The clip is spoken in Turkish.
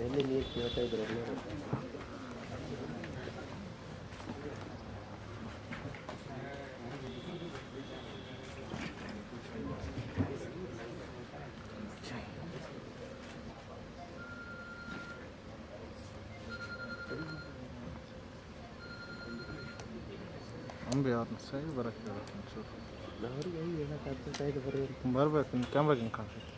Belli niyet fiyataydır onlar. भी आपने सही बरकत रखना चाहिए लाहौर यही है ना करते सही तो बरकत बरकत कम बरकत कहाँ से